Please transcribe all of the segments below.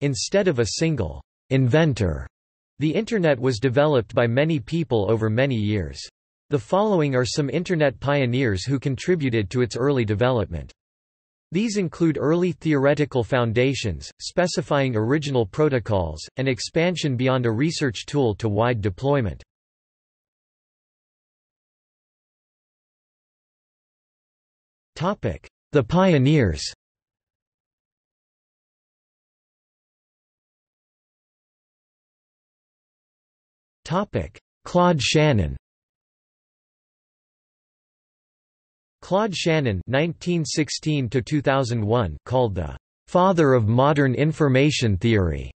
Instead of a single inventor, the Internet was developed by many people over many years. The following are some Internet pioneers who contributed to its early development. These include early theoretical foundations, specifying original protocols, and expansion beyond a research tool to wide deployment. The pioneers Claude Shannon Claude Shannon (1916–2001), called the "father of modern information theory,"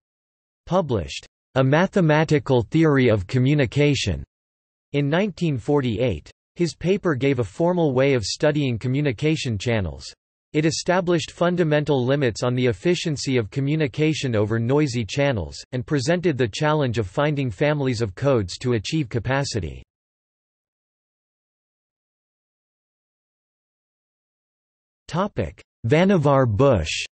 published "A Mathematical Theory of Communication" in 1948. His paper gave a formal way of studying communication channels. It established fundamental limits on the efficiency of communication over noisy channels, and presented the challenge of finding families of codes to achieve capacity. Vannevar Bush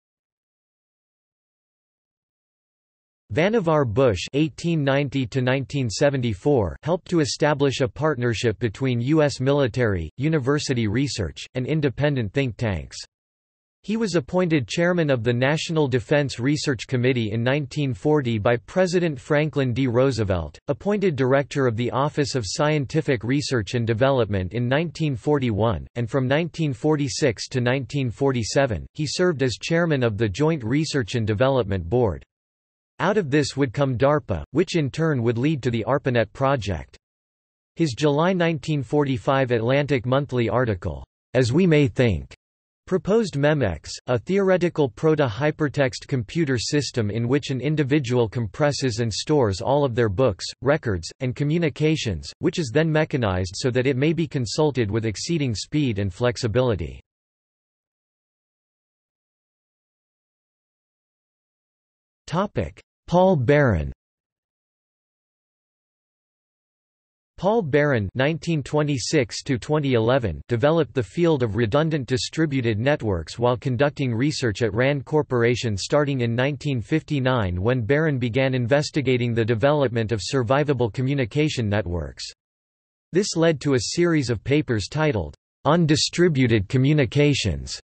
Vannevar Bush (1890–1974) helped to establish a partnership between U.S. military, university research, and independent think tanks. He was appointed chairman of the National Defense Research Committee in 1940 by President Franklin D. Roosevelt, appointed director of the Office of Scientific Research and Development in 1941, and from 1946 to 1947, he served as chairman of the Joint Research and Development Board. Out of this would come DARPA, which in turn would lead to the ARPANET project. His July 1945 Atlantic Monthly article, As We May Think, Proposed MEMEX, a theoretical proto-hypertext computer system in which an individual compresses and stores all of their books, records, and communications, which is then mechanized so that it may be consulted with exceeding speed and flexibility. Paul Baran Paul Baran (1926–2011) developed the field of redundant distributed networks while conducting research at RAND Corporation starting in 1959 when Baran began investigating the development of survivable communication networks. This led to a series of papers titled, On Distributed Communications,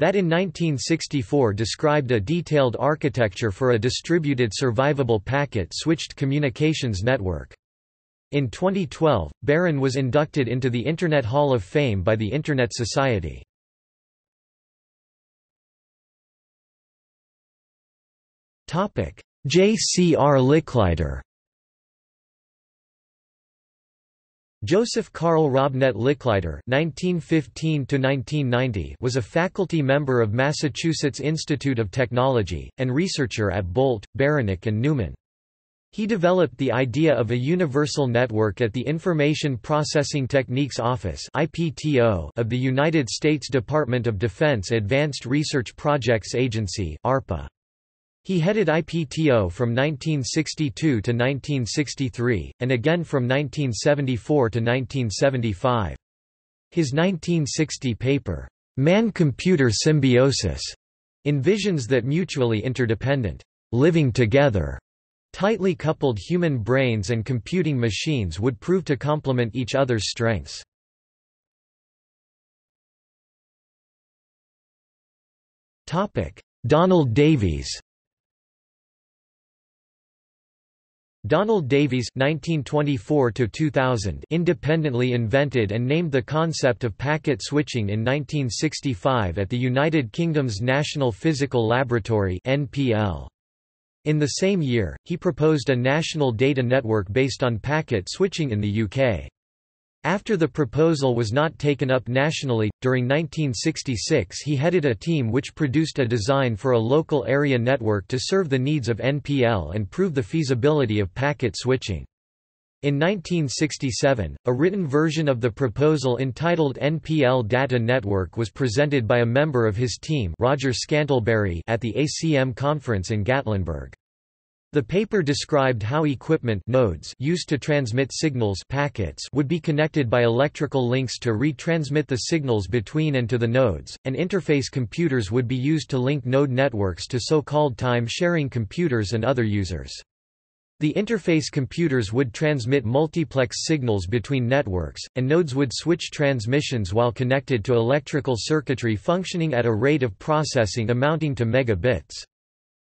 that in 1964 described a detailed architecture for a distributed survivable packet-switched communications network. In 2012, Baran was inducted into the Internet Hall of Fame by the Internet Society. J. C. R. Licklider Joseph Karl Robnett Licklider (1915–1990) was a faculty member of Massachusetts Institute of Technology and researcher at Bolt, Beranek and Newman. He developed the idea of a universal network at the Information Processing Techniques Office of the United States Department of Defense Advanced Research Projects Agency He headed IPTO from 1962 to 1963, and again from 1974 to 1975. His 1960 paper, Man-Computer Symbiosis, envisions that mutually interdependent, living together Tightly coupled human brains and computing machines would prove to complement each other's strengths. Donald Davies Donald Davies (1924–2000) independently invented and named the concept of packet switching in 1965 at the United Kingdom's National Physical Laboratory (NPL). In the same year, he proposed a national data network based on packet switching in the UK. After the proposal was not taken up nationally, during 1966 he headed a team which produced a design for a local area network to serve the needs of NPL and prove the feasibility of packet switching. In 1967, a written version of the proposal entitled NPL Data Network was presented by a member of his team Roger Scantlebury at the ACM conference in Gatlinburg. The paper described how equipment nodes used to transmit signals packets would be connected by electrical links to retransmit the signals between and to the nodes, and interface computers would be used to link node networks to so-called time-sharing computers and other users. The interface computers would transmit multiplex signals between networks, and nodes would switch transmissions while connected to electrical circuitry functioning at a rate of processing amounting to megabits.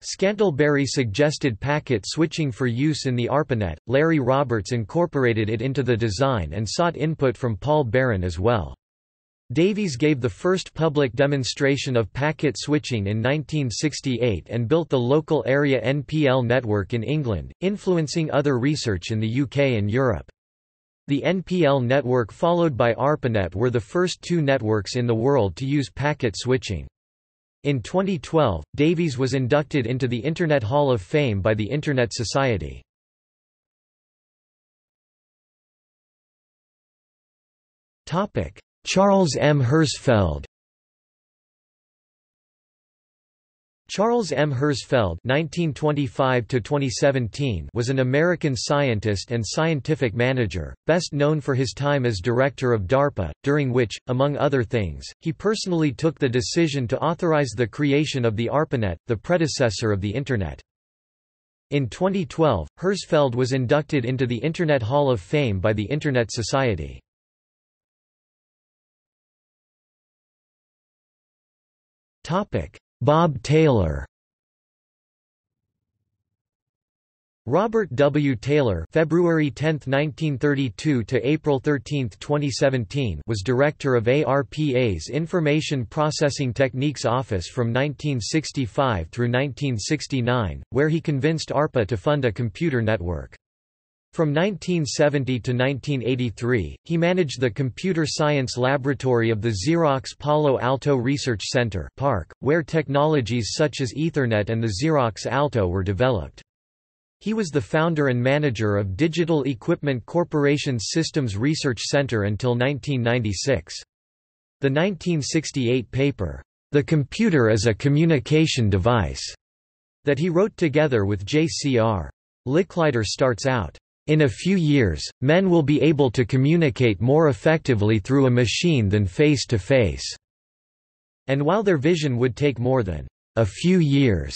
Scantlebury suggested packet switching for use in the ARPANET, Larry Roberts incorporated it into the design and sought input from Paul Baran as well. Davies gave the first public demonstration of packet switching in 1968 and built the local area NPL network in England, influencing other research in the UK and Europe. The NPL network followed by ARPANET were the first two networks in the world to use packet switching. In 2012, Davies was inducted into the Internet Hall of Fame by the Internet Society. Charles M. Herzfeld Charles M. Herzfeld (1925–2017) was an American scientist and scientific manager, best known for his time as director of DARPA, during which, among other things, he personally took the decision to authorize the creation of the ARPANET, the predecessor of the Internet. In 2012, Herzfeld was inducted into the Internet Hall of Fame by the Internet Society. Bob Taylor Robert W. Taylor February 10, 1932 to April 13, 2017 was director of ARPA's Information Processing Techniques Office from 1965 through 1969, where he convinced ARPA to fund a computer network. From 1970 to 1983, he managed the Computer Science Laboratory of the Xerox Palo Alto Research Center PARC, where technologies such as Ethernet and the Xerox Alto were developed. He was the founder and manager of Digital Equipment Corporation's Systems Research Center until 1996. The 1968 paper, The Computer as a Communication Device, that he wrote together with J.C.R. Licklider starts out, in a few years, men will be able to communicate more effectively through a machine than face to face. And while their vision would take more than a few years,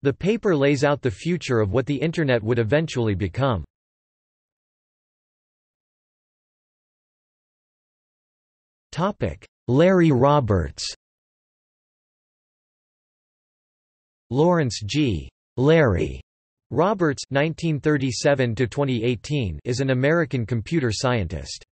the paper lays out the future of what the Internet would eventually become. Larry Roberts Lawrence G. Larry Roberts (1937–2018) is an American computer scientist.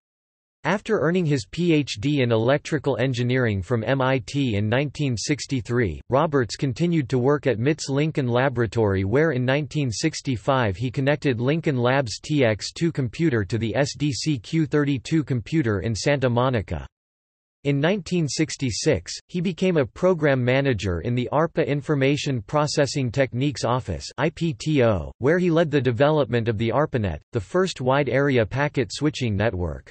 After earning his Ph.D. in electrical engineering from MIT in 1963, Roberts continued to work at MIT's Lincoln Laboratory where in 1965 he connected Lincoln Labs TX2 computer to the SDC Q32 computer in Santa Monica. In 1966, he became a program manager in the ARPA Information Processing Techniques Office IPTO, where he led the development of the ARPANET, the first wide-area packet switching network.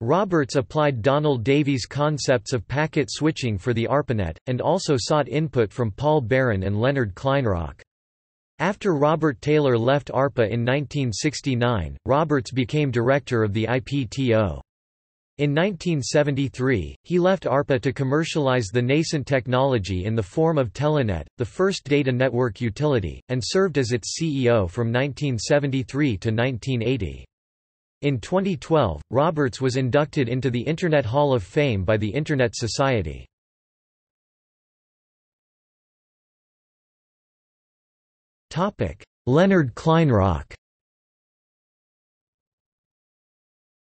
Roberts applied Donald Davies' concepts of packet switching for the ARPANET, and also sought input from Paul Baran and Leonard Kleinrock. After Robert Taylor left ARPA in 1969, Roberts became director of the IPTO. In 1973, he left ARPA to commercialize the nascent technology in the form of Telenet, the first data network utility, and served as its CEO from 1973 to 1980. In 2012, Roberts was inducted into the Internet Hall of Fame by the Internet Society. Leonard Kleinrock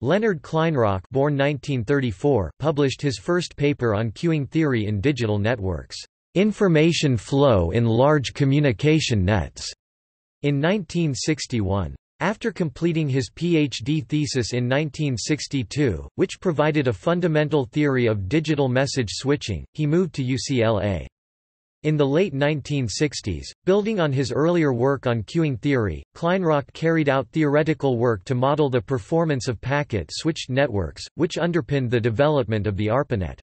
Leonard Kleinrock born 1934, published his first paper on queuing theory in digital networks, "'Information Flow in Large Communication Nets' in 1961. After completing his PhD thesis in 1962, which provided a fundamental theory of digital message switching, he moved to UCLA. In the late 1960s, building on his earlier work on queuing theory, Kleinrock carried out theoretical work to model the performance of packet-switched networks, which underpinned the development of the ARPANET.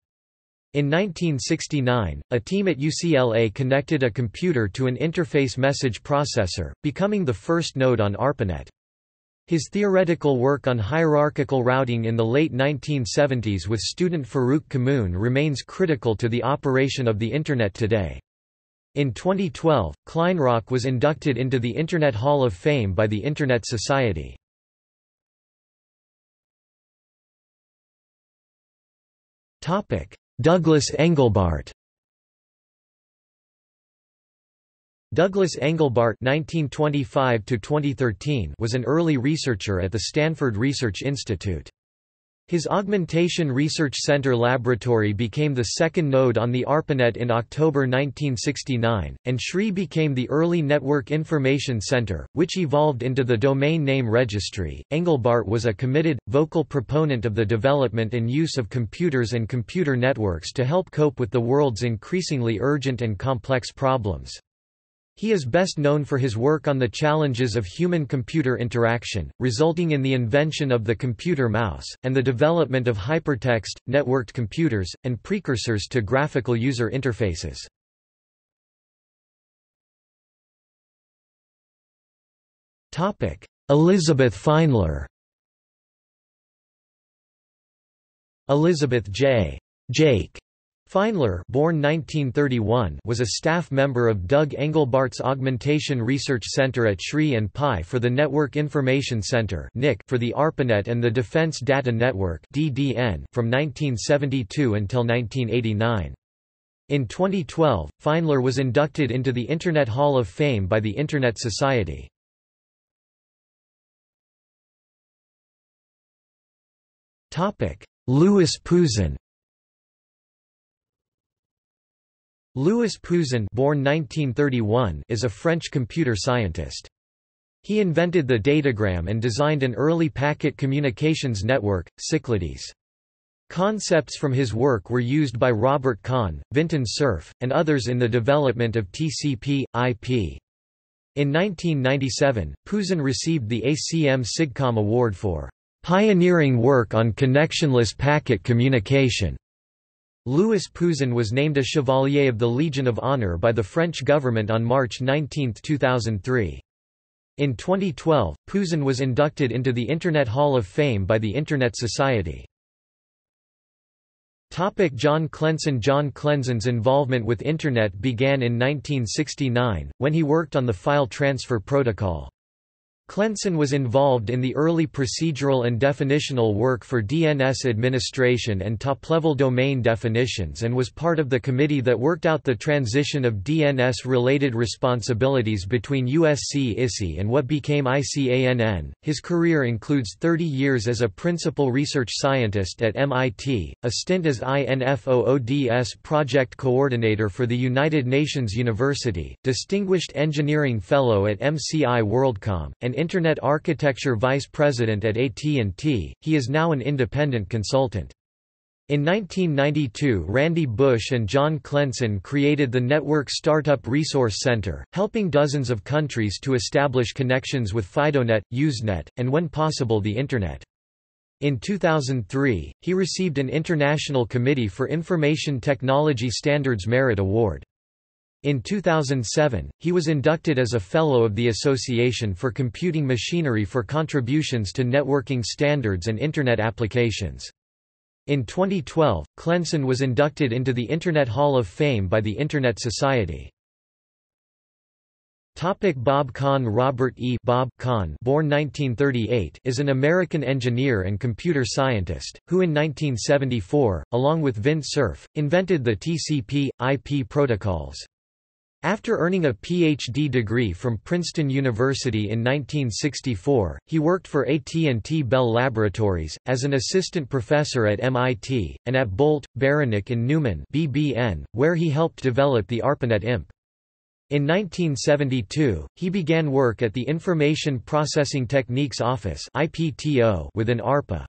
In 1969, a team at UCLA connected a computer to an interface message processor, becoming the first node on ARPANET. His theoretical work on hierarchical routing in the late 1970s with student Farouk Kamoun remains critical to the operation of the Internet today. In 2012, Kleinrock was inducted into the Internet Hall of Fame by the Internet Society. Douglas Engelbart Douglas Engelbart (1925–2013) was an early researcher at the Stanford Research Institute. His Augmentation Research Center laboratory became the second node on the ARPANET in October 1969, and SRI became the early Network Information Center, which evolved into the Domain Name Registry. Engelbart was a committed, vocal proponent of the development and use of computers and computer networks to help cope with the world's increasingly urgent and complex problems. He is best known for his work on the challenges of human-computer interaction, resulting in the invention of the computer mouse, and the development of hypertext, networked computers, and precursors to graphical user interfaces. Elizabeth Feinler Elizabeth J. Jake Feinler born 1931 was a staff member of Doug Engelbart's Augmentation Research Center at SRI and PI for the Network Information Center for the ARPANET and the Defense Data Network from 1972 until 1989. In 2012, Feinler was inducted into the Internet Hall of Fame by the Internet Society. Louis Pouzin Louis Pouzin born 1931 is a French computer scientist. He invented the datagram and designed an early packet communications network, Cyclades. Concepts from his work were used by Robert Kahn, Vinton Cerf, and others in the development of TCP, IP. In 1997, Pouzin received the ACM SIGCOMM Award for pioneering work on connectionless packet communication. Louis Pouzin was named a Chevalier of the Legion of Honor by the French government on March 19, 2003. In 2012, Pouzin was inducted into the Internet Hall of Fame by the Internet Society. John Klensin John Klensin's involvement with Internet began in 1969, when he worked on the File Transfer Protocol. Klensin was involved in the early procedural and definitional work for DNS administration and top-level domain definitions and was part of the committee that worked out the transition of DNS-related responsibilities between USC ISI and what became ICANN. His career includes 30 years as a principal research scientist at MIT, a stint as INFOODS project coordinator for the United Nations University, distinguished engineering fellow at MCI WorldCom, and Internet Architecture Vice President at AT&T, he is now an independent consultant. In 1992 Randy Bush and John Klensin created the Network Startup Resource Center, helping dozens of countries to establish connections with FidoNet, Usenet, and when possible the Internet. In 2003, he received an International Committee for Information Technology Standards Merit Award. In 2007, he was inducted as a Fellow of the Association for Computing Machinery for contributions to networking standards and Internet applications. In 2012, Klensin was inducted into the Internet Hall of Fame by the Internet Society. Topic Bob Kahn Robert E. Bob Kahn born 1938 is an American engineer and computer scientist, who in 1974, along with Vint Cerf, invented the TCP, IP protocols. After earning a Ph.D. degree from Princeton University in 1964, he worked for AT&T Bell Laboratories, as an assistant professor at MIT, and at Bolt, Beranek and Newman BBN, where he helped develop the ARPANET IMP. In 1972, he began work at the Information Processing Techniques Office within ARPA.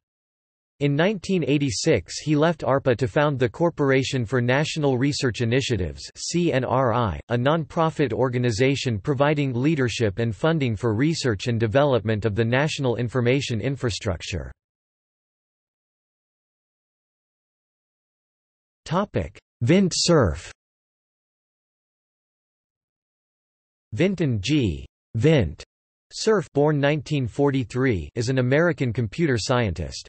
In 1986 he left ARPA to found the Corporation for National Research Initiatives CNRI, a non-profit organization providing leadership and funding for research and development of the national information infrastructure. Vint Cerf Vinton G. Vint Cerf born 1943 is an American computer scientist.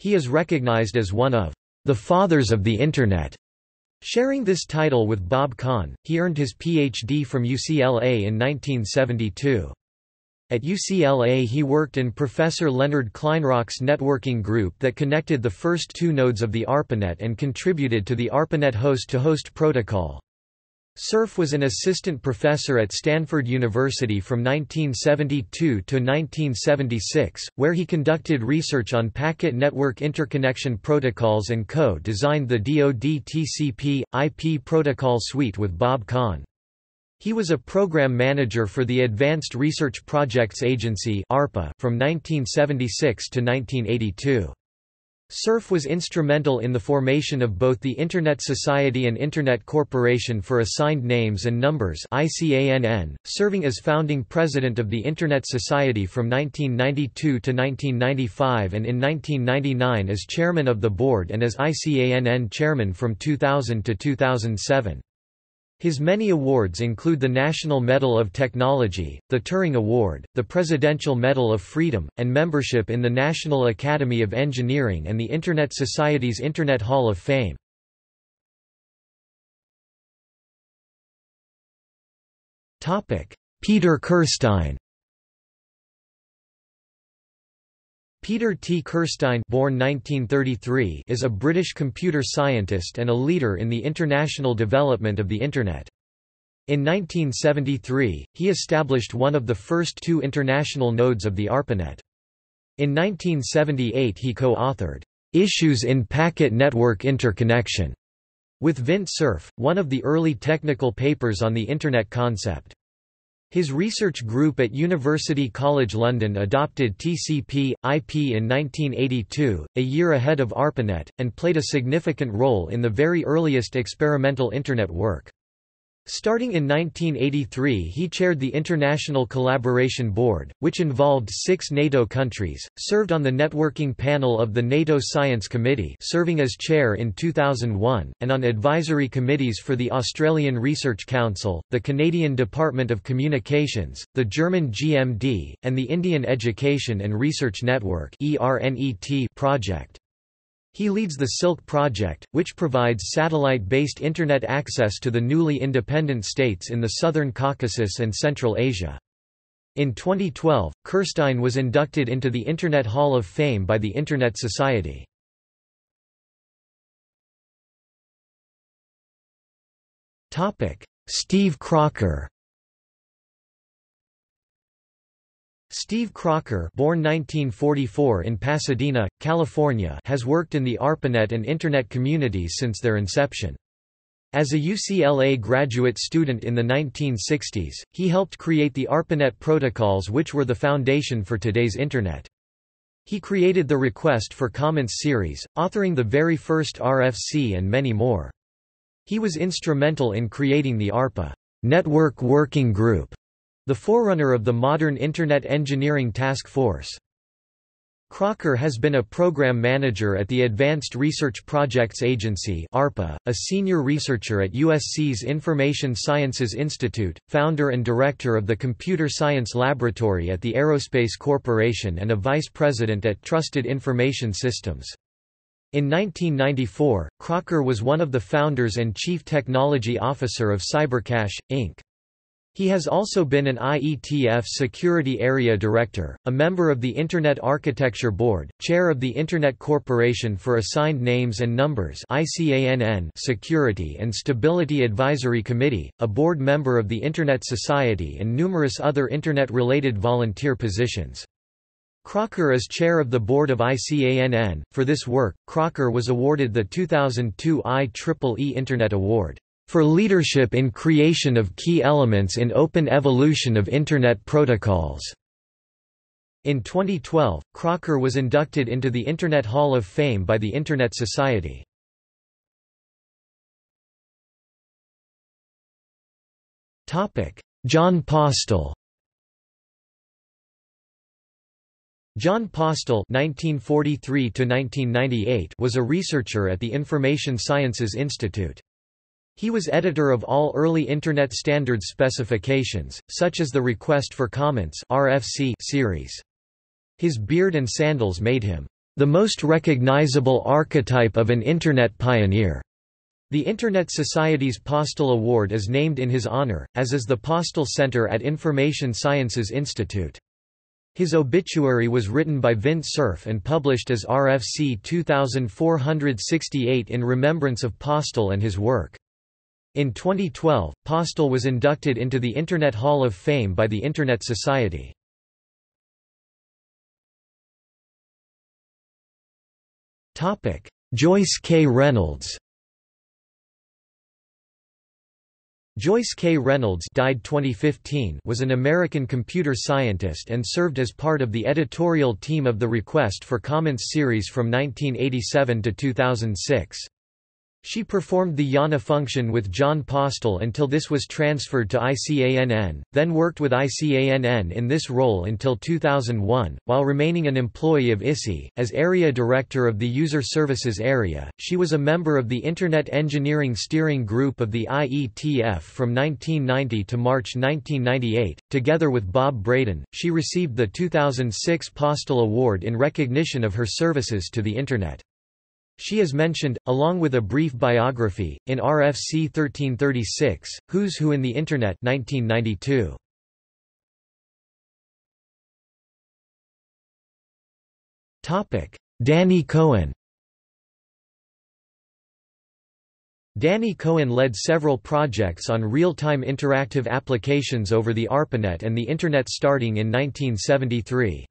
He is recognized as one of the fathers of the Internet. Sharing this title with Bob Kahn, he earned his Ph.D. from UCLA in 1972. At UCLA he worked in Professor Leonard Kleinrock's networking group that connected the first two nodes of the ARPANET and contributed to the ARPANET host-to-host -host protocol. Cerf was an assistant professor at Stanford University from 1972 to 1976, where he conducted research on packet network interconnection protocols and co-designed the DoD TCP, IP protocol suite with Bob Kahn. He was a program manager for the Advanced Research Projects Agency from 1976 to 1982. Cerf was instrumental in the formation of both the Internet Society and Internet Corporation for Assigned Names and Numbers serving as founding president of the Internet Society from 1992 to 1995 and in 1999 as chairman of the board and as ICANN chairman from 2000 to 2007. His many awards include the National Medal of Technology, the Turing Award, the Presidential Medal of Freedom, and membership in the National Academy of Engineering and the Internet Society's Internet Hall of Fame. Peter Kirstein Peter T. Kirstein born 1933 is a British computer scientist and a leader in the international development of the Internet. In 1973, he established one of the first two international nodes of the ARPANET. In 1978 he co-authored, "'Issues in Packet Network Interconnection' with Vint Cerf, one of the early technical papers on the Internet concept. His research group at University College London adopted TCP, IP in 1982, a year ahead of ARPANET, and played a significant role in the very earliest experimental Internet work. Starting in 1983 he chaired the International Collaboration Board, which involved six NATO countries, served on the networking panel of the NATO Science Committee serving as chair in 2001, and on advisory committees for the Australian Research Council, the Canadian Department of Communications, the German GMD, and the Indian Education and Research Network project. He leads the Silk Project, which provides satellite-based Internet access to the newly independent states in the southern Caucasus and Central Asia. In 2012, Kirstein was inducted into the Internet Hall of Fame by the Internet Society. Steve Crocker Steve Crocker born 1944 in Pasadena, California has worked in the ARPANET and Internet communities since their inception. As a UCLA graduate student in the 1960s, he helped create the ARPANET protocols which were the foundation for today's Internet. He created the Request for Comments series, authoring the very first RFC and many more. He was instrumental in creating the ARPA Network Working Group the forerunner of the modern Internet Engineering Task Force. Crocker has been a program manager at the Advanced Research Projects Agency ARPA, a senior researcher at USC's Information Sciences Institute, founder and director of the Computer Science Laboratory at the Aerospace Corporation and a vice president at Trusted Information Systems. In 1994, Crocker was one of the founders and chief technology officer of CyberCash, Inc. He has also been an IETF Security Area Director, a member of the Internet Architecture Board, chair of the Internet Corporation for Assigned Names and Numbers Security and Stability Advisory Committee, a board member of the Internet Society and numerous other Internet-related volunteer positions. Crocker is chair of the board of ICANN. For this work, Crocker was awarded the 2002 IEEE Internet Award for leadership in creation of key elements in open evolution of Internet protocols. In 2012, Crocker was inducted into the Internet Hall of Fame by the Internet Society. Jon Postel Jon Postel (1943–1998) was a researcher at the Information Sciences Institute. He was editor of all early Internet standards specifications, such as the Request for Comments (RFC) series. His beard and sandals made him the most recognizable archetype of an Internet pioneer. The Internet Society's Postel Award is named in his honor, as is the Postel Center at Information Sciences Institute. His obituary was written by Vint Cerf and published as RFC 2468 in remembrance of Postel and his work. In 2012, Postel was inducted into the Internet Hall of Fame by the Internet Society. Joyce K. Reynolds Joyce K. Reynolds died 2015 was an American computer scientist and served as part of the editorial team of the Request for Comments series from 1987 to 2006. She performed the IANA function with Jon Postel until this was transferred to ICANN, then worked with ICANN in this role until 2001, while remaining an employee of ISI. As Area Director of the User Services Area, she was a member of the Internet Engineering Steering Group of the IETF from 1990 to March 1998. Together with Bob Braden, she received the 2006 Postel Award in recognition of her services to the Internet. She is mentioned, along with a brief biography, in RFC 1336, Who's Who in the Internet 1992. Danny Cohen Danny Cohen led several projects on real-time interactive applications over the ARPANET and the Internet starting in 1973.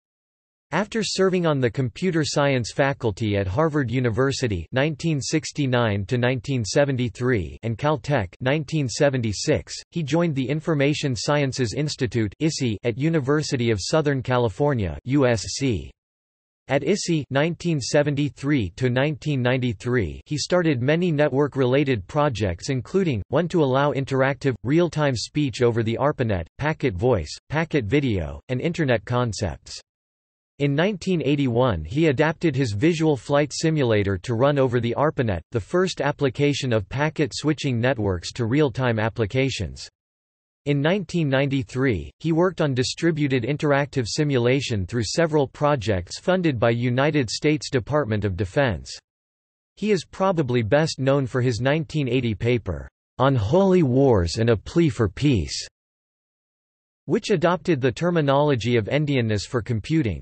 After serving on the computer science faculty at Harvard University 1969 and Caltech 1976, he joined the Information Sciences Institute at University of Southern California USC. At ISI 1973 he started many network-related projects including, one to allow interactive, real-time speech over the ARPANET, packet voice, packet video, and Internet concepts. In 1981 he adapted his visual flight simulator to run over the ARPANET, the first application of packet switching networks to real-time applications. In 1993, he worked on distributed interactive simulation through several projects funded by United States Department of Defense. He is probably best known for his 1980 paper, On Holy Wars and a Plea for Peace, which adopted the terminology of endianness for computing.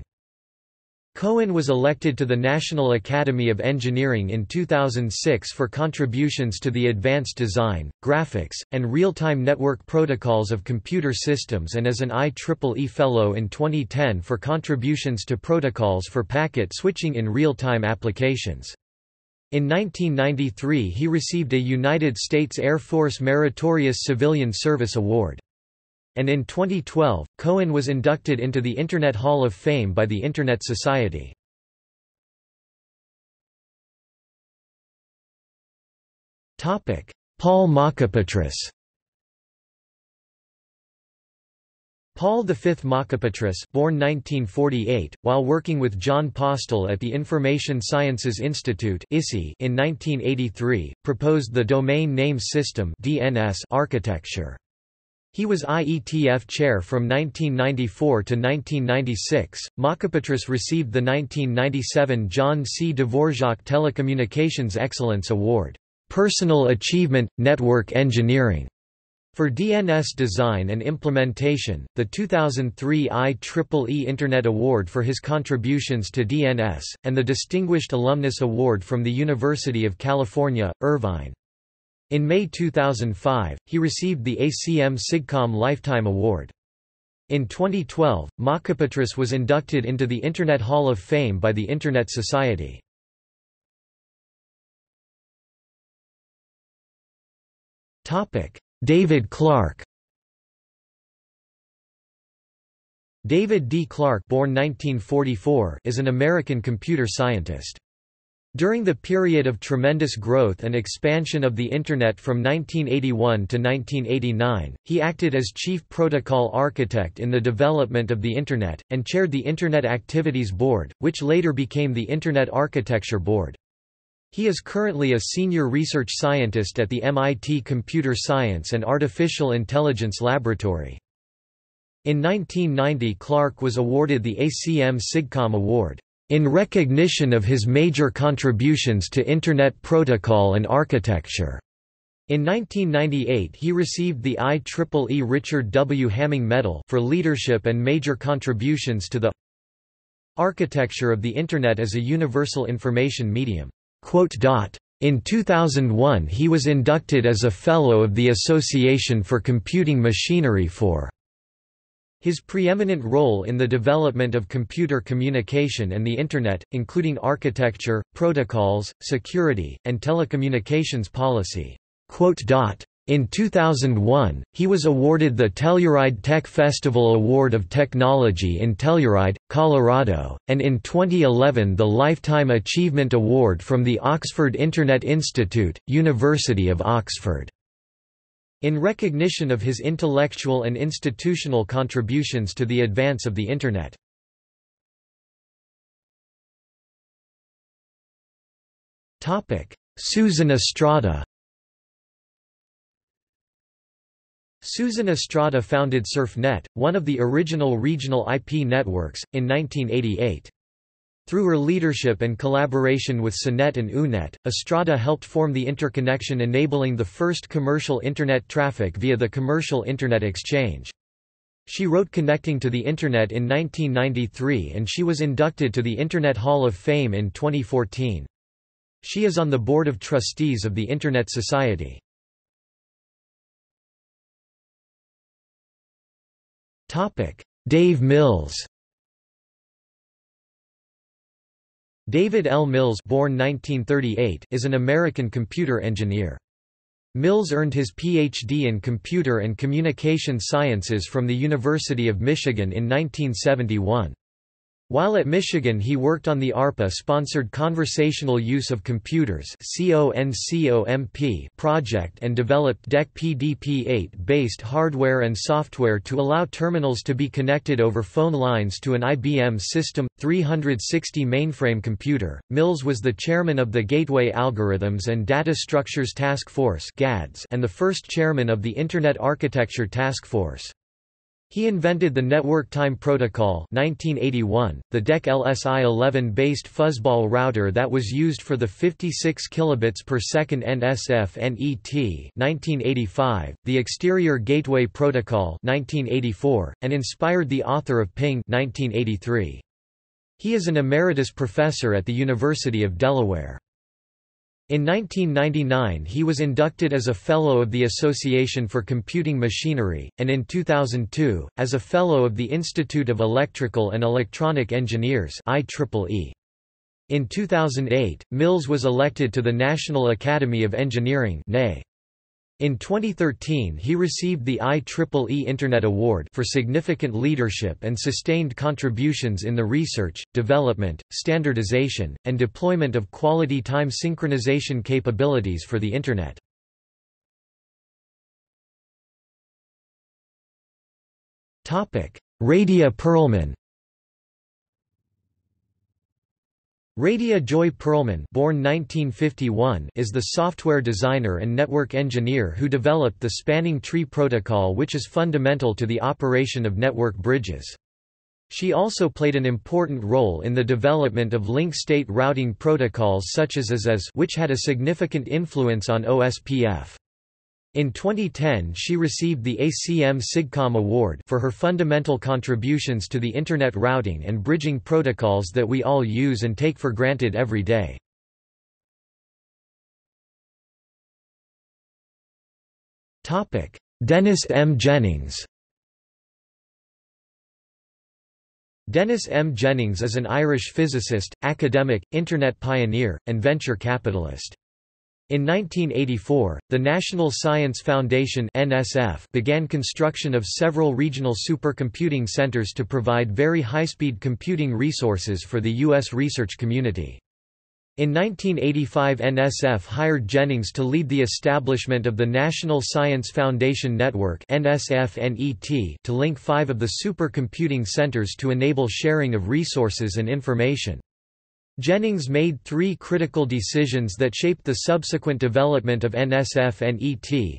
Cohen was elected to the National Academy of Engineering in 2006 for contributions to the advanced design, graphics, and real-time network protocols of computer systems and as an IEEE Fellow in 2010 for contributions to protocols for packet switching in real-time applications. In 1993 he received a United States Air Force Meritorious Civilian Service Award and in 2012, Cohen was inducted into the Internet Hall of Fame by the Internet Society. Paul Mockapetris Paul V. Mockapetris, born 1948, while working with Jon Postel at the Information Sciences Institute in 1983, proposed the Domain Name System architecture. He was IETF chair from 1994 to 1996. Mockapetris received the 1997 John C. Dvorak Telecommunications Excellence Award, Personal Achievement Network Engineering, for DNS design and implementation, the 2003 IEEE Internet Award for his contributions to DNS, and the Distinguished Alumnus Award from the University of California, Irvine. In May 2005, he received the ACM SIGCOMM Lifetime Award. In 2012, Mockapetris was inducted into the Internet Hall of Fame by the Internet Society. David Clark David D. Clark born 1944 is an American computer scientist. During the period of tremendous growth and expansion of the Internet from 1981 to 1989, he acted as chief protocol architect in the development of the Internet, and chaired the Internet Activities Board, which later became the Internet Architecture Board. He is currently a senior research scientist at the MIT Computer Science and Artificial Intelligence Laboratory. In 1990 Clark was awarded the ACM SIGCOMM Award in recognition of his major contributions to Internet protocol and architecture. In 1998 he received the IEEE Richard W. Hamming Medal for leadership and major contributions to the architecture of the Internet as a universal information medium. In 2001 he was inducted as a Fellow of the Association for Computing Machinery for his preeminent role in the development of computer communication and the Internet, including architecture, protocols, security, and telecommunications policy. In 2001, he was awarded the Telluride Tech Festival Award of Technology in Telluride, Colorado, and in 2011 the Lifetime Achievement Award from the Oxford Internet Institute, University of Oxford. In recognition of his intellectual and institutional contributions to the advance of the Internet. Susan Estrada Susan Estrada founded CERFnet, one of the original regional IP networks, in 1988. Through her leadership and collaboration with SUNET and UUNET, Estrada helped form the interconnection enabling the first commercial Internet traffic via the Commercial Internet Exchange. She wrote Connecting to the Internet in 1993 and she was inducted to the Internet Hall of Fame in 2014. She is on the Board of Trustees of the Internet Society. Dave Mills David L. Mills born 1938 is an American computer engineer. Mills earned his Ph.D. in Computer and Communication Sciences from the University of Michigan in 1971. While at Michigan he worked on the ARPA-sponsored Conversational Use of Computers project and developed DEC PDP-8-based hardware and software to allow terminals to be connected over phone lines to an IBM System 360 mainframe computer. Mills was the chairman of the Gateway Algorithms and Data Structures Task Force and the first chairman of the Internet Architecture Task Force. He invented the Network Time Protocol 1981, the DEC LSI-11 based fuzzball router that was used for the 56 kilobits per second NSF-NET 1985, the Exterior Gateway Protocol 1984, and inspired the author of Ping 1983. He is an emeritus professor at the University of Delaware. In 1999 he was inducted as a Fellow of the Association for Computing Machinery, and in 2002, as a Fellow of the Institute of Electrical and Electronic Engineers IEEE. In 2008, Mills was elected to the National Academy of Engineering in 2013 he received the IEEE Internet Award for significant leadership and sustained contributions in the research, development, standardization, and deployment of quality time synchronization capabilities for the Internet. Radia Perlman Radia Joy Perlman born 1951 is the software designer and network engineer who developed the spanning tree protocol which is fundamental to the operation of network bridges. She also played an important role in the development of link state routing protocols such as AS which had a significant influence on OSPF. In 2010 she received the ACM SIGCOMM Award for her fundamental contributions to the Internet routing and bridging protocols that we all use and take for granted every day. Dennis M. Jennings Dennis M. Jennings is an Irish physicist, academic, Internet pioneer, and venture capitalist. In 1984, the National Science Foundation (NSF) began construction of several regional supercomputing centers to provide very high-speed computing resources for the U.S. research community. In 1985 NSF hired Jennings to lead the establishment of the National Science Foundation Network to link five of the supercomputing centers to enable sharing of resources and information. Jennings made three critical decisions that shaped the subsequent development of NSFNET.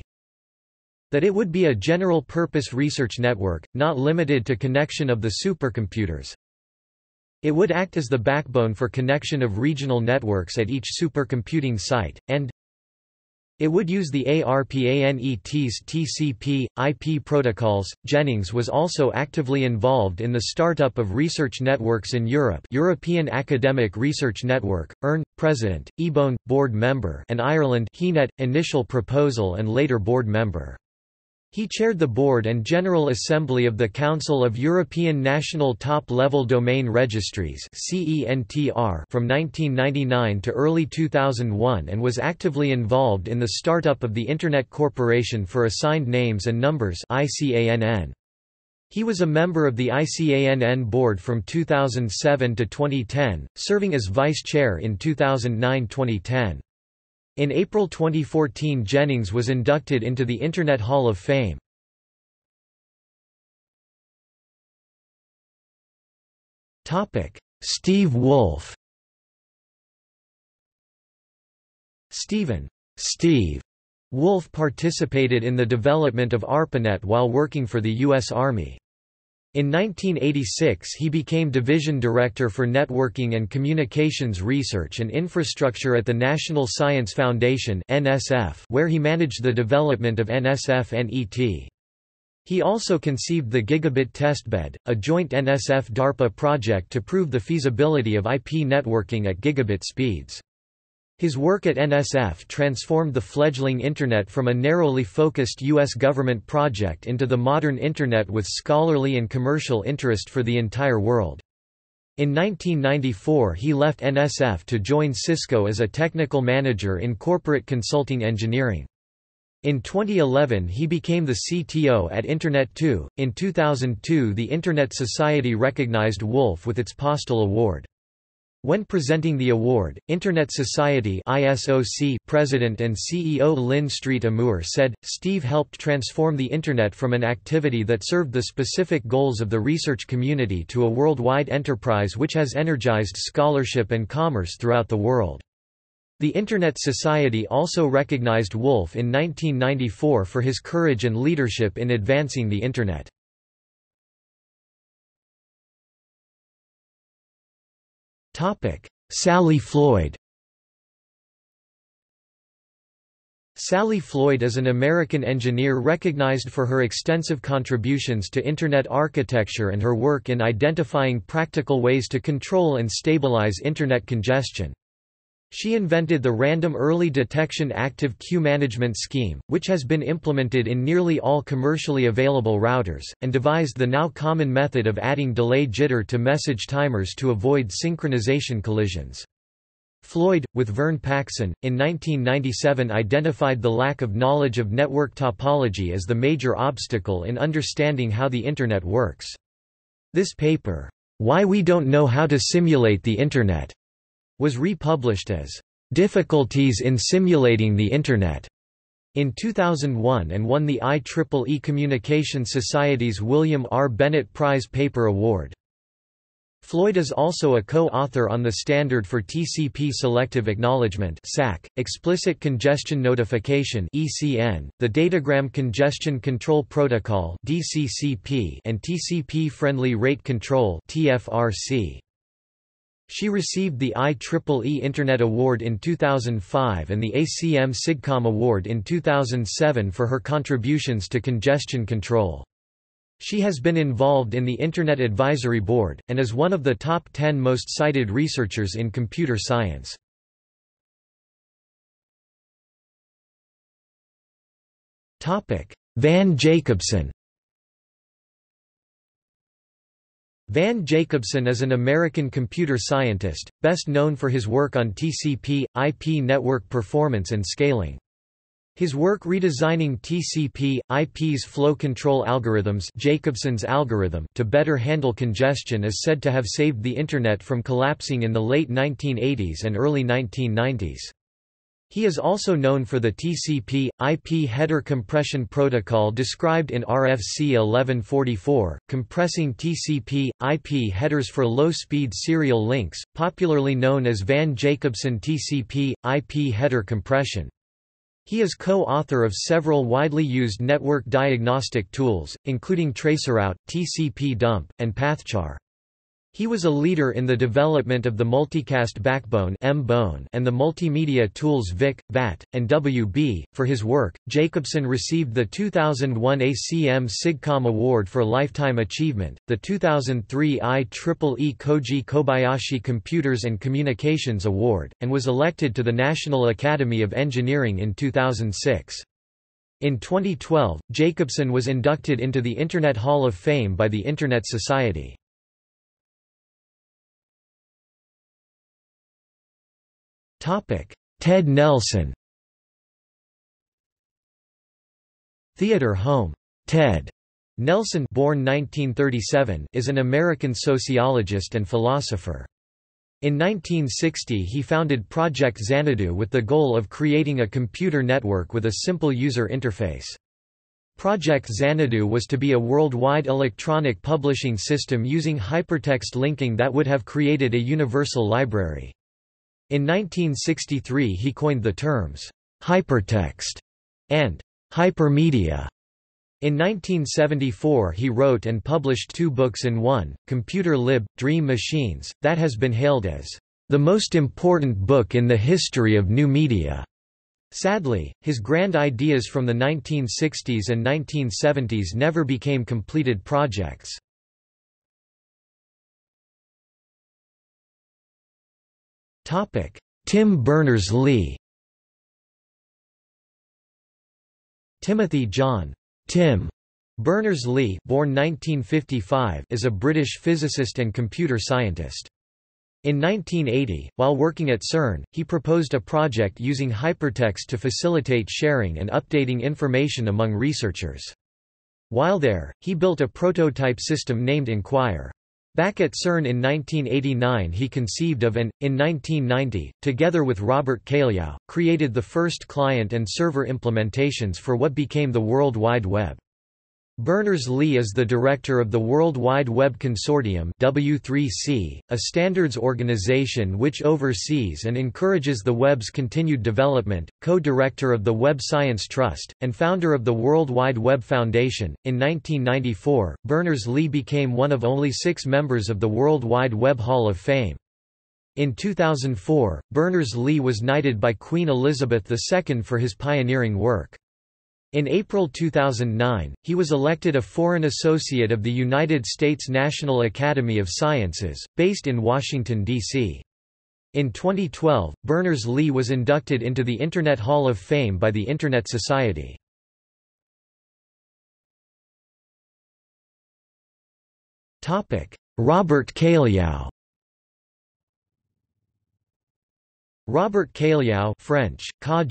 That it would be a general-purpose research network, not limited to connection of the supercomputers. It would act as the backbone for connection of regional networks at each supercomputing site, and it would use the ARPANET's TCP, IP protocols. Jennings was also actively involved in the startup of research networks in Europe European Academic Research Network, EARN, President, EBONE, Board Member and Ireland HEAnet, initial proposal and later Board Member. He chaired the Board and General Assembly of the Council of European National Top-Level Domain Registries from 1999 to early 2001 and was actively involved in the startup of the Internet Corporation for Assigned Names and Numbers He was a member of the ICANN board from 2007 to 2010, serving as vice chair in 2009-2010. In April 2014 Jennings was inducted into the Internet Hall of Fame. Steve Wolff Stephen Steve Wolff participated in the development of ARPANET while working for the U.S. Army. In 1986 he became Division Director for Networking and Communications Research and Infrastructure at the National Science Foundation where he managed the development of NSFNET. He also conceived the Gigabit Testbed, a joint NSF-DARPA project to prove the feasibility of IP networking at gigabit speeds. His work at NSF transformed the fledgling Internet from a narrowly focused U.S. government project into the modern Internet with scholarly and commercial interest for the entire world. In 1994 he left NSF to join Cisco as a technical manager in corporate consulting engineering. In 2011 he became the CTO at Internet2. In 2002 the Internet Society recognized Wolff with its Postel Award. When presenting the award, Internet Society ISOC president and CEO Lynn Street Amour said, Steve helped transform the Internet from an activity that served the specific goals of the research community to a worldwide enterprise which has energized scholarship and commerce throughout the world. The Internet Society also recognized Wolff in 1994 for his courage and leadership in advancing the Internet. Sally Floyd Sally Floyd is an American engineer recognized for her extensive contributions to Internet architecture and her work in identifying practical ways to control and stabilize Internet congestion. She invented the Random Early Detection Active Queue Management Scheme, which has been implemented in nearly all commercially available routers, and devised the now common method of adding delay jitter to message timers to avoid synchronization collisions. Floyd, with Vern Paxson, in 1997 identified the lack of knowledge of network topology as the major obstacle in understanding how the Internet works. This paper, Why We Don't Know How to Simulate the Internet, was republished as Difficulties in Simulating the Internet in 2001 and won the IEEE Communication Society's William R. Bennett Prize Paper Award. Floyd is also a co-author on the standard for TCP Selective Acknowledgement (SACK), Explicit Congestion Notification (ECN), the Datagram Congestion Control Protocol (DCCP), and TCP-Friendly Rate Control (TFRC). She received the IEEE Internet Award in 2005 and the ACM SIGCOMM Award in 2007 for her contributions to congestion control. She has been involved in the Internet Advisory Board, and is one of the top 10 most cited researchers in computer science. Van Jacobson Van Jacobson is an American computer scientist, best known for his work on TCP, IP network performance and scaling. His work redesigning TCP, IP's flow control algorithms Jacobson's algorithm to better handle congestion is said to have saved the Internet from collapsing in the late 1980s and early 1990s. He is also known for the TCP, IP header compression protocol described in RFC 1144, compressing TCP, IP headers for low-speed serial links, popularly known as Van Jacobson TCP, IP header compression. He is co-author of several widely used network diagnostic tools, including Traceroute, TCP dump, and Pathchar. He was a leader in the development of the multicast backbone and the multimedia tools VIC, VAT, and WB. For his work, Jacobson received the 2001 ACM SIGCOMM Award for Lifetime Achievement, the 2003 IEEE Koji Kobayashi Computers and Communications Award, and was elected to the National Academy of Engineering in 2006. In 2012, Jacobson was inducted into the Internet Hall of Fame by the Internet Society. Ted Nelson Theodor Holm Ted Nelson born 1937 is an American sociologist and philosopher. In 1960 he founded Project Xanadu with the goal of creating a computer network with a simple user interface. Project Xanadu was to be a worldwide electronic publishing system using hypertext linking that would have created a universal library. In 1963 he coined the terms, hypertext and hypermedia. In 1974 he wrote and published two books in one, Computer Lib, Dream Machines, that has been hailed as the most important book in the history of new media. Sadly, his grand ideas from the 1960s and 1970s never became completed projects. Tim Berners-Lee Timothy John Tim Berners-Lee born 1955 is a British physicist and computer scientist. In 1980, while working at CERN, he proposed a project using hypertext to facilitate sharing and updating information among researchers. While there, he built a prototype system named Inquire. Back at CERN in 1989 he conceived of and, in 1990, together with Robert Cailliau, created the first client and server implementations for what became the World Wide Web. Berners-Lee is the director of the World Wide Web Consortium W3C, a standards organization which oversees and encourages the web's continued development, co-director of the Web Science Trust, and founder of the World Wide Web Foundation. In 1994, Berners-Lee became one of only six members of the World Wide Web Hall of Fame. In 2004, Berners-Lee was knighted by Queen Elizabeth II for his pioneering work. In April 2009, he was elected a Foreign Associate of the United States National Academy of Sciences, based in Washington, D.C. In 2012, Berners-Lee was inducted into the Internet Hall of Fame by the Internet Society. Robert Cailliau Robert Cailliau French, Ka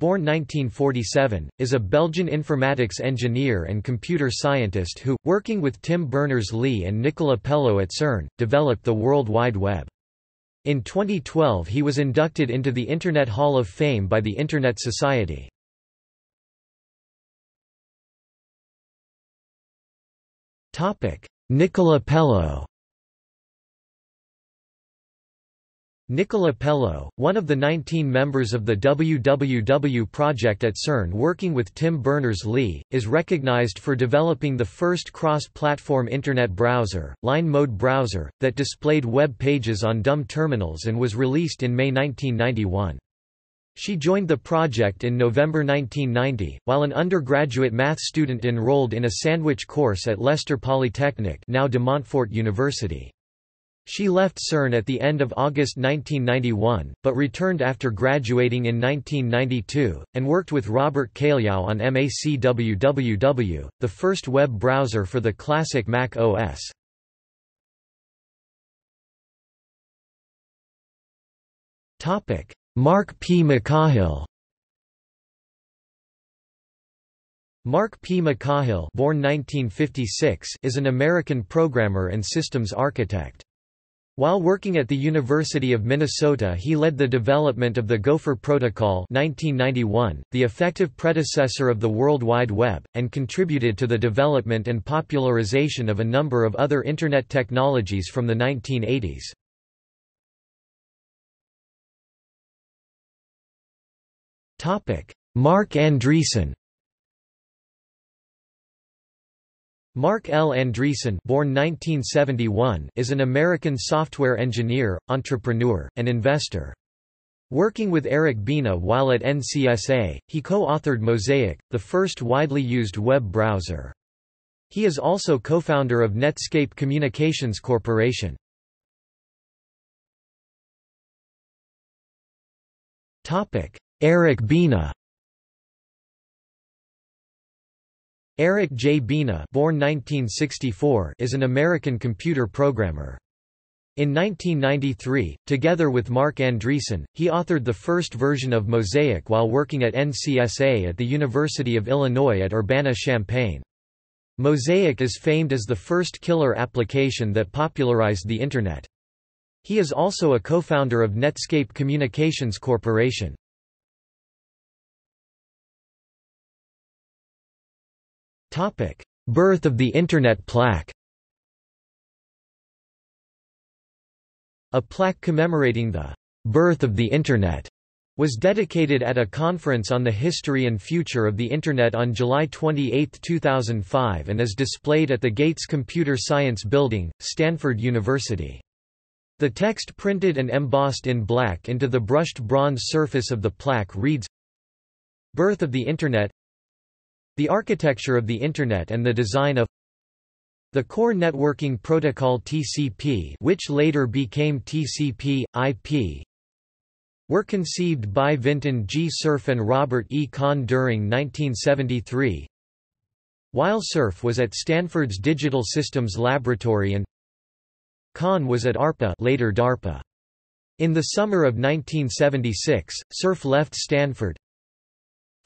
born 1947, is a Belgian informatics engineer and computer scientist who, working with Tim Berners-Lee and Nicola Pellow at CERN, developed the World Wide Web. In 2012 he was inducted into the Internet Hall of Fame by the Internet Society. Nicola Pellow Nicolas Pellow, one of the 19 members of the WWW project at CERN working with Tim Berners-Lee, is recognized for developing the first cross-platform Internet browser, Line Mode Browser, that displayed web pages on dumb terminals and was released in May 1991. She joined the project in November 1990, while an undergraduate math student enrolled in a sandwich course at Leicester Polytechnic now De Montfort University. She left CERN at the end of August 1991, but returned after graduating in 1992, and worked with Robert Cailliau on MACWWW, the first web browser for the classic Mac OS. Mark P. McCahill Mark P. McCahill born 1956, is an American programmer and systems architect. While working at the University of Minnesota he led the development of the Gopher Protocol 1991, the effective predecessor of the World Wide Web, and contributed to the development and popularization of a number of other Internet technologies from the 1980s. Marc Andreessen Marc L. Andreessen born 1971 is an American software engineer, entrepreneur, and investor. Working with Eric Bina while at NCSA, he co-authored Mosaic, the first widely used web browser. He is also co-founder of Netscape Communications Corporation. Eric Bina Eric J. Bina born 1964 is an American computer programmer. In 1993, together with Marc Andreessen, he authored the first version of Mosaic while working at NCSA at the University of Illinois at Urbana-Champaign. Mosaic is famed as the first killer application that popularized the Internet. He is also a co-founder of Netscape Communications Corporation. Birth of the Internet plaque A plaque commemorating the birth of the Internet was dedicated at a conference on the history and future of the Internet on July 28, 2005 and is displayed at the Gates Computer Science Building, Stanford University. The text printed and embossed in black into the brushed bronze surface of the plaque reads, Birth of the Internet the architecture of the Internet and the design of the Core Networking Protocol TCP which later became TCP, IP were conceived by Vinton G. Cerf and Robert E. Kahn during 1973 while Cerf was at Stanford's Digital Systems Laboratory and Kahn was at ARPA later DARPA. In the summer of 1976, Cerf left Stanford,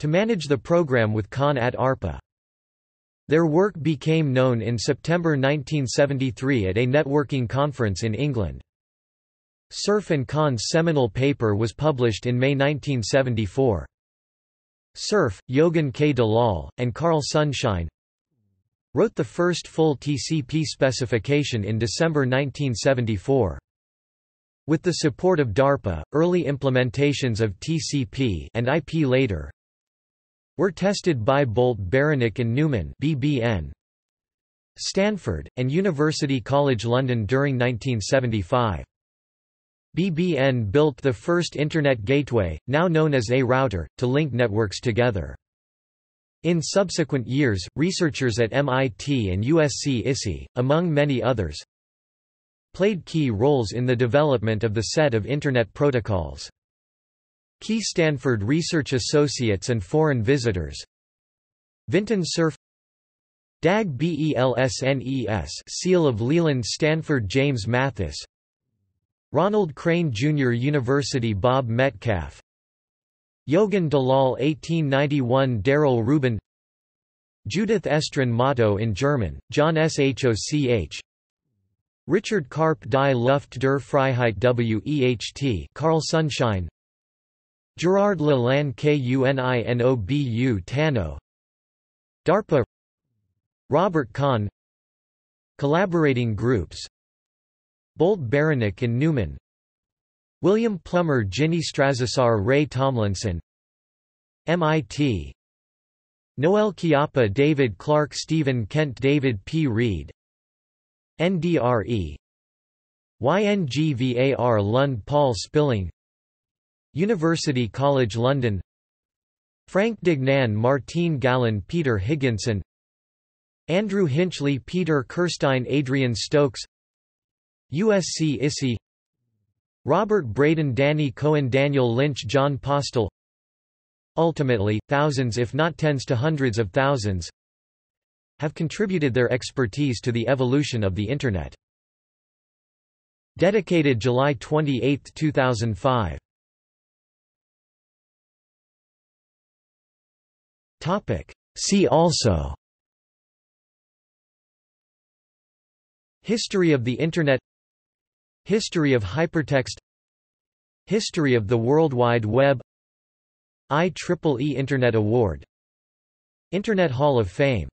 to manage the program with Kahn at ARPA. Their work became known in September 1973 at a networking conference in England. Cerf and Kahn's seminal paper was published in May 1974. Cerf, Yogen K. Dalal, and Carl Sunshine wrote the first full TCP specification in December 1974. With the support of DARPA, early implementations of TCP and IP later, were tested by Bolt Beranek and Newman BBN, Stanford, and University College London during 1975. BBN built the first Internet gateway, now known as a router, to link networks together. In subsequent years, researchers at MIT and USC ISI, among many others, played key roles in the development of the set of Internet protocols. Key Stanford Research Associates and foreign visitors. Vinton Cerf. DAG BELSNES Seal of Leland Stanford James Mathis. Ronald Crane Jr. University Bob Metcalfe. Yogen Dalal 1891 Darrell Rubin. Judith Estrin Motto in German, John Schoch Richard Karp die Luft der Freiheit WEHT Carl Sunshine Gerard Lalande Kuninobu Tano. DARPA. Robert Kahn. Collaborating groups. Bolt Beranek and Newman. William Plummer Ginny Strazisar Ray Tomlinson. MIT Noel Chiappa David Clark Stephen Kent David P. Reed. NDRE YNGVAR Lund Paul Spilling University College London. Frank Dignan Martine Gallon Peter Higginson. Andrew Hinchley Peter Kirstein Adrian Stokes. USC ISI Robert Braden Danny Cohen Daniel Lynch Jon Postel. Ultimately, thousands if not tens to hundreds of thousands have contributed their expertise to the evolution of the Internet. Dedicated July 28, 2005 Topic: See also. History of the Internet. History of hypertext. History of the World Wide Web. IEEE Internet Award. Internet Hall of Fame